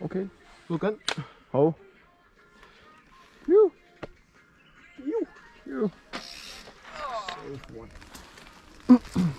Okay. Ud igen. Hov. Jo. Jo. Jo. Fucking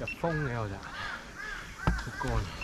有风嘅，我就好干。